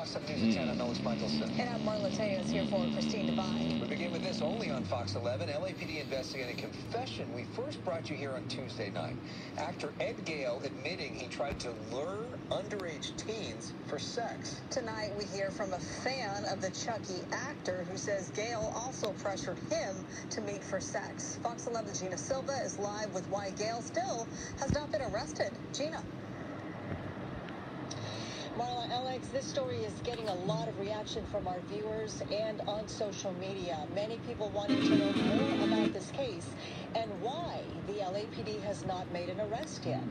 Fox 7 News at 10. I'm Michaelsen. And I'm Marla Tellez here for Christine Devine. We begin with this only on Fox 11. LAPD investigating confession we first brought you here on Tuesday night. Actor Ed Gale admitting he tried to lure underage teens for sex. Tonight we hear from a fan of the Chucky actor who says Gale also pressured him to meet for sex. Fox 11 Gina Silva is live with why Gale still has not been arrested. Gina. Marla, Alex, this story is getting a lot of reaction from our viewers and on social media. Many people wanting to know more about this case and why the LAPD has not made an arrest yet.